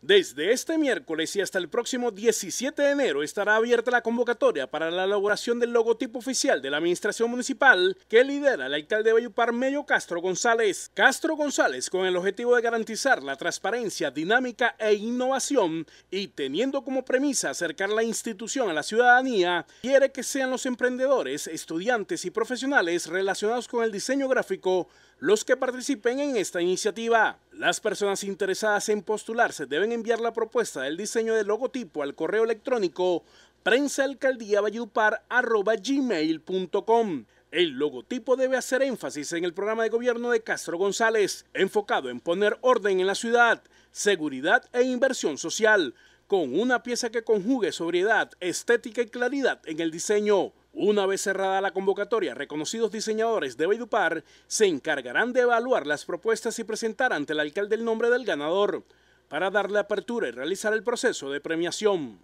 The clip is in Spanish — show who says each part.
Speaker 1: Desde este miércoles y hasta el próximo 17 de enero estará abierta la convocatoria para la elaboración del logotipo oficial de la administración municipal que lidera el alcalde de Bayupar Mello Castro González. Castro González, con el objetivo de garantizar la transparencia, dinámica e innovación y teniendo como premisa acercar la institución a la ciudadanía, quiere que sean los emprendedores, estudiantes y profesionales relacionados con el diseño gráfico los que participen en esta iniciativa. Las personas interesadas en postularse deben enviar la propuesta del diseño del logotipo al correo electrónico prensaalcaldiabayupar.gmail.com. El logotipo debe hacer énfasis en el programa de gobierno de Castro González, enfocado en poner orden en la ciudad, seguridad e inversión social, con una pieza que conjugue sobriedad, estética y claridad en el diseño. Una vez cerrada la convocatoria, reconocidos diseñadores de Valledupar se encargarán de evaluar las propuestas y presentar ante el alcalde el nombre del ganador para darle apertura y realizar el proceso de premiación.